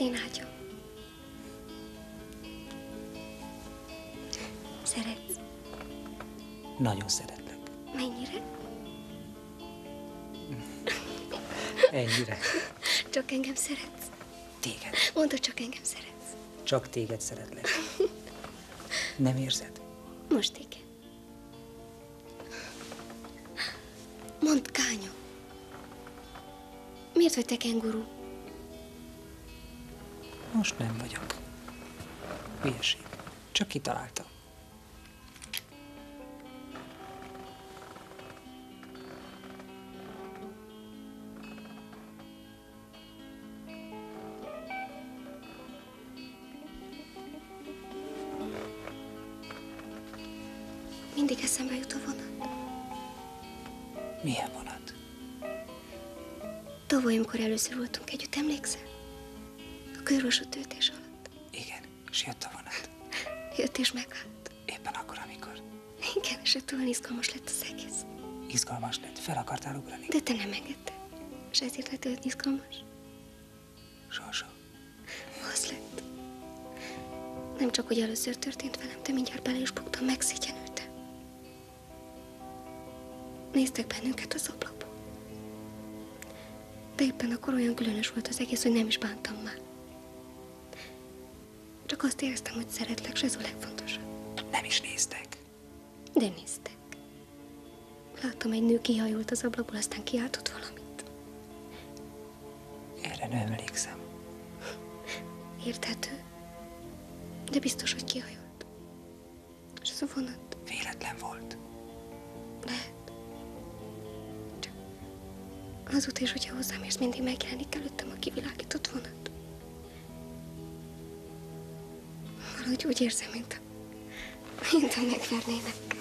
Ágyam. Szeretsz? Nagyon szeretlek. Mennyire? Ennyire. Csak engem szeretsz? Téged. Mondd, hogy csak engem szeretsz. Csak téged szeretlek. Nem érzed? Most igen. Mondd, Kányó. Miért vagy te kenguru? Most nem vagyok. Hülyeség. Csak kitaláltam. Mindig eszembe jut a vonat. Milyen vonat? Tavaly, amikor először voltunk együtt, emlékszel? Körvasú töltés alatt. Igen, és jött a vonat. Jött és megállt. Éppen akkor, amikor Igen, és ettől izgalmas lett az egész. izgalmas lett. Fel akartál ugrani? De te nem engedted. És ezért lett olyan izgalmas. Sorsó. Az lett. Nem csak, hogy először történt velem, de mindjárt bele is buktam, megszégyenültem. Néztek bennünket az ablakból. De éppen akkor olyan különös volt az egész, hogy nem is bántam már. Csak azt éreztem, hogy szeretlek, és ez a legfontosabb. Nem is néztek. De néztek. Láttam, egy nő kihajolt az ablakból, aztán kiáltott valamit. Erre nem emlékszem. Érthető. De biztos, hogy kihajolt. És az a vonat Véletlen volt. lehet. Csak azóta is, hogyha hozzám érsz, mindig megjelenik előttem a kivilágított vonat. Valahogy úgy érzem, mint mint a megvernének.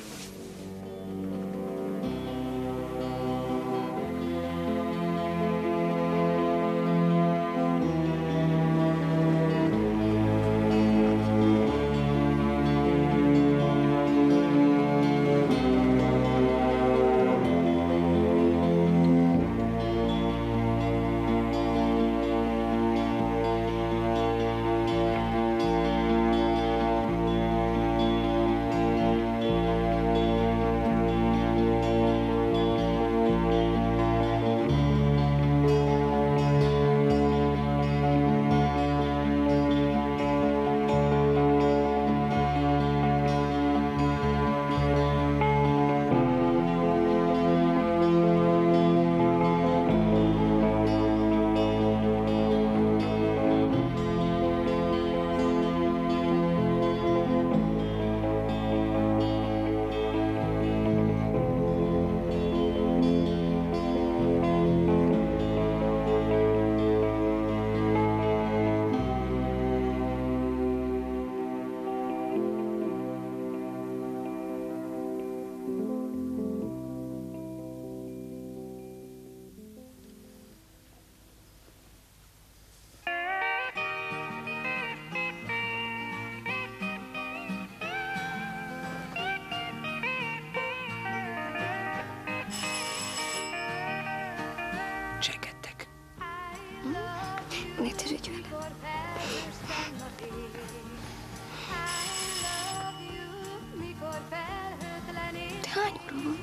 De hány óra van?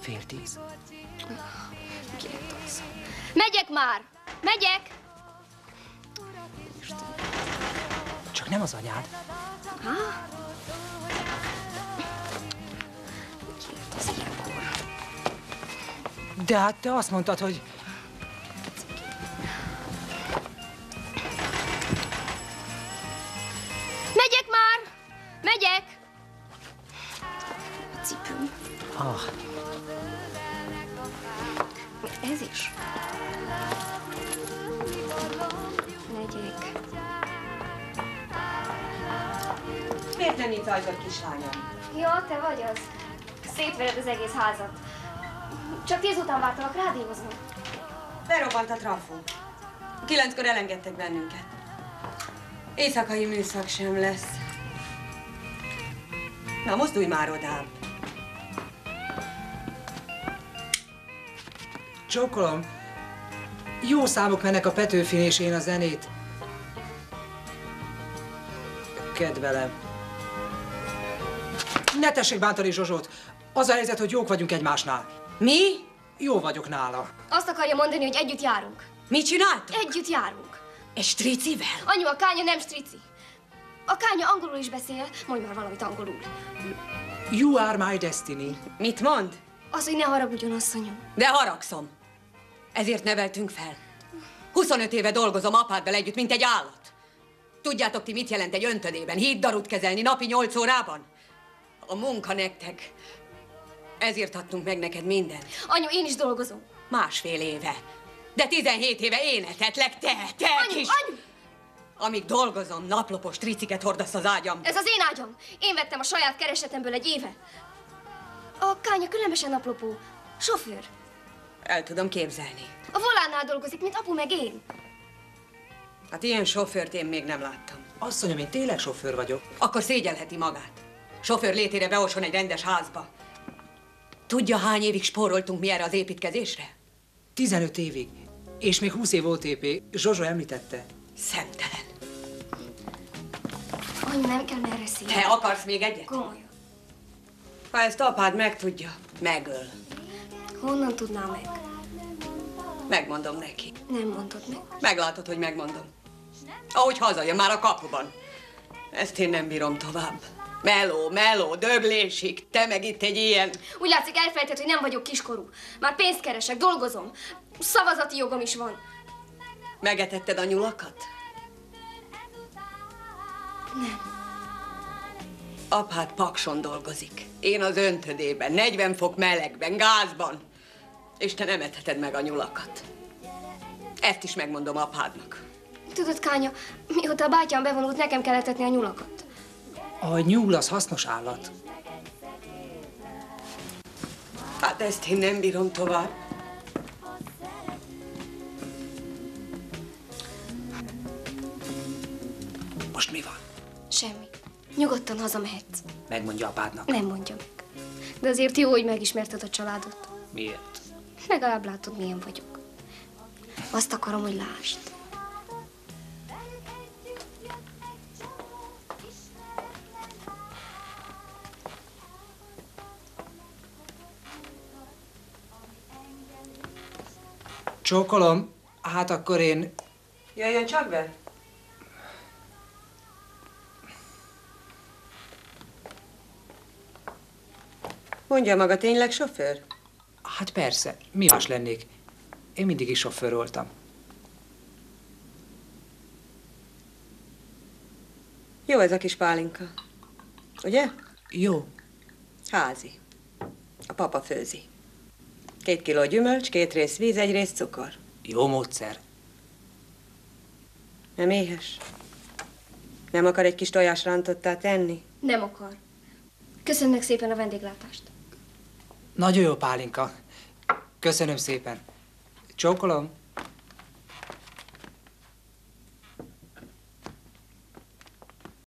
Fél tíz. Kinek? Megyek már! Megyek! Csak nem az anyád. Az ilyenkor? De hát te azt mondtad, hogy... Ah, Ez is. Megyek. Miért nem nyitsz kislányom. Ja, te vagy az. Szétvered az egész házat. Csak tíz után vártalak rádiózni. Berobbant a trafó. Kilenckor elengedtek bennünket. Éjszakai műszak sem lesz. Na, mozdulj már odább. Csókolom. Jó számok mennek a Petőfin és én a zenét. Kedvelem. Ne tessék bántani Zsozsót. Az a helyzet, hogy jók vagyunk egymásnál. Mi? Jó vagyok nála. Azt akarja mondani, hogy együtt járunk. Mit csináltok? Együtt járunk. És Tricivel? Anyu, a kánya nem strici. A kánya angolul is beszél, mondj már valamit angolul. You are my destiny. Mit mond? Az, hogy ne haragudjon, asszonyom. De haragszom. Ezért neveltünk fel. 25 éve dolgozom apáddal együtt, mint egy állat. Tudjátok ti, mit jelent egy öntödében? Híd darut kezelni napi 8 órában? A munka nektek. Ezért adtunk meg neked mindent. Anyu, én is dolgozom. Másfél éve. De 17 éve én etetlek, te, te Anyu, kis... anyu! Amíg dolgozom, naplopos triciket hordasz az ágyam. Ez az én ágyam. Én vettem a saját keresetemből egy éve. A kánya különösen naplopó. Sofőr. El tudom képzelni. A volánnál dolgozik, mint apu meg én. Hát ilyen sofőrt én még nem láttam. Asszonyom, én tényleg sofőr vagyok. Akkor szégyelheti magát. Sofőr létére beoson egy rendes házba. Tudja, hány évig spóroltunk mi erre az építkezésre? 15 évig. És még 20 év OTP. Zsozsó említette. Szemtelen. Anyu, nem kell merre szívni. Te akarsz még egyet? Komolyan. Ha ezt apád megtudja, megöl. Honnan tudná meg? Megmondom neki. Nem mondod meg. Meglátod, hogy megmondom. Ahogy hazajön már a kapuban. Ezt én nem bírom tovább. Meló, meló, döglésig. Te meg itt egy ilyen... Úgy látszik, elfelejtett, hogy nem vagyok kiskorú. Már pénzt keresek, dolgozom. Szavazati jogom is van. Megetetted a nyulakat? Nem. Apád pakson dolgozik. Én az öntödében, 40 fok melegben, gázban. És te nem etheted meg a nyulakat. Ezt is megmondom apádnak. Tudod, Kánya, mióta a bátyám bevonult, nekem kellett etni a nyulakat. A nyúl az hasznos állat. Hát ezt én nem bírom tovább. Most mi van? Semmi. Nyugodtan hazamehetsz. Megmondja apádnak. Nem mondja meg. De azért jó, hogy megismerted a családot. Miért? Legalább látod, milyen vagyok. Azt akarom, hogy lásd. Csókolom. Hát akkor én... Jöjjön csak be. Mondja maga, tényleg sofőr? Hát persze. Mi más lennék? Én mindig is sofőr voltam. Jó ez a kis pálinka. Ugye? Jó. Házi. A papa főzi. Két kiló gyümölcs, két rész víz, egy rész cukor. Jó módszer. Nem éhes? Nem akar egy kis tojás rántottát tenni? Nem akar. Köszönnek szépen a vendéglátást. Nagyon jó pálinka. Köszönöm szépen. Csókolom.